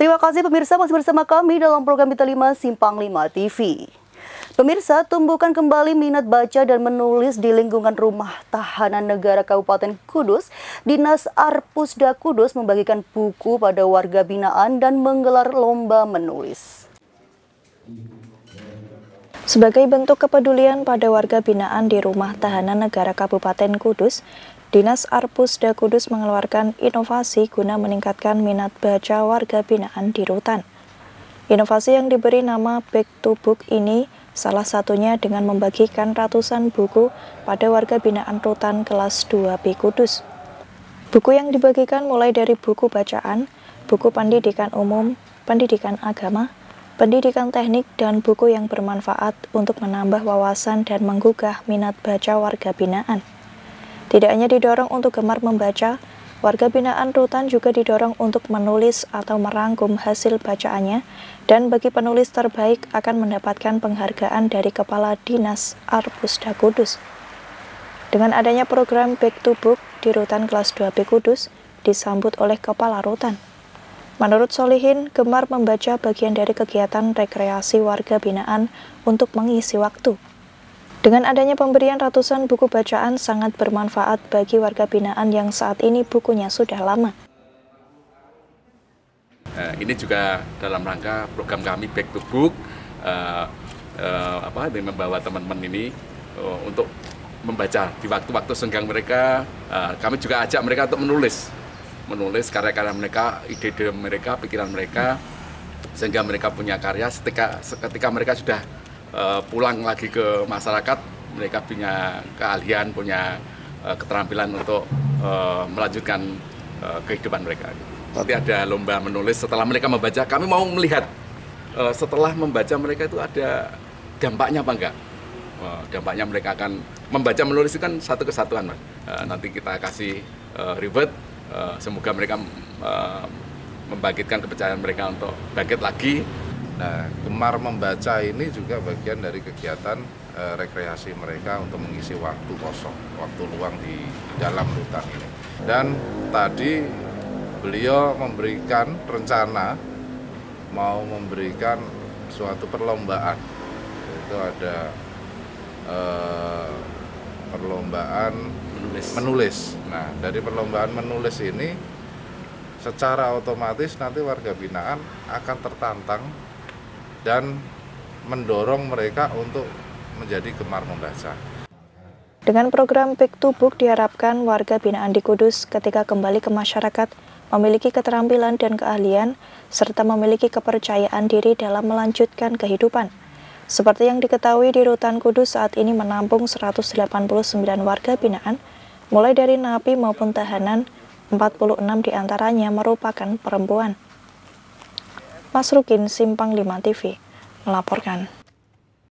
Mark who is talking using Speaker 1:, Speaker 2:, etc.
Speaker 1: Terima kasih pemirsa masih bersama kami dalam program Bita 5 Simpang 5 TV. Pemirsa, tumbuhkan kembali minat baca dan menulis di lingkungan rumah tahanan negara Kabupaten Kudus. Dinas Arpusda Kudus membagikan buku pada warga binaan dan menggelar lomba menulis.
Speaker 2: Sebagai bentuk kepedulian pada warga binaan di rumah tahanan negara Kabupaten Kudus, Dinas Arpusda Kudus mengeluarkan inovasi guna meningkatkan minat baca warga binaan di rutan. Inovasi yang diberi nama Back to Book ini salah satunya dengan membagikan ratusan buku pada warga binaan rutan kelas 2B Kudus. Buku yang dibagikan mulai dari buku bacaan, buku pendidikan umum, pendidikan agama, pendidikan teknik, dan buku yang bermanfaat untuk menambah wawasan dan menggugah minat baca warga binaan. Tidak hanya didorong untuk gemar membaca, warga binaan rutan juga didorong untuk menulis atau merangkum hasil bacaannya dan bagi penulis terbaik akan mendapatkan penghargaan dari Kepala Dinas Arpusda Kudus. Dengan adanya program Back to Book di rutan kelas 2B Kudus, disambut oleh Kepala Rutan. Menurut Solihin, gemar membaca bagian dari kegiatan rekreasi warga binaan untuk mengisi waktu. Dengan adanya pemberian ratusan buku bacaan sangat bermanfaat bagi warga binaan yang saat ini bukunya sudah lama.
Speaker 3: Uh, ini juga dalam rangka program kami Back to Book, uh, uh, apa, membawa teman-teman ini untuk membaca di waktu-waktu senggang mereka. Kami juga ajak mereka untuk menulis, menulis karya-karya mereka, ide-ide mereka, pikiran mereka, sehingga mereka punya karya. Ketika, ketika mereka sudah uh, pulang lagi ke masyarakat mereka punya keahlian punya uh, keterampilan untuk uh, melanjutkan kehidupan mereka. Nanti ada lomba menulis. Setelah mereka membaca kami mau melihat setelah membaca mereka itu ada dampaknya apa enggak? Dampaknya mereka akan membaca menulis itu kan satu kesatuan nanti kita kasih uh, uh, semoga mereka membangkitkan kepercayaan mereka untuk bangkit lagi
Speaker 4: Nah, gemar membaca ini juga bagian dari kegiatan e, rekreasi mereka untuk mengisi waktu kosong, waktu luang di, dalam hutan ini. Dan tadi beliau memberikan rencana mau memberikan suatu perlombaan, itu ada e, perlombaan menulis. menulis. Nah, dari perlombaan menulis ini secara otomatis nanti warga binaan akan tertantang dan mendorong mereka untuk menjadi gemar membaca.
Speaker 2: Dengan program Back to Book diharapkan warga binaan di Kudus ketika kembali ke masyarakat memiliki keterampilan dan keahlian serta memiliki kepercayaan diri dalam melanjutkan kehidupan. Seperti yang diketahui di Rutan Kudus saat ini menampung 189 warga binaan, mulai dari napi maupun tahanan, 46 di antaranya merupakan perempuan. Mas Rukin Simpang 5 TV melaporkan.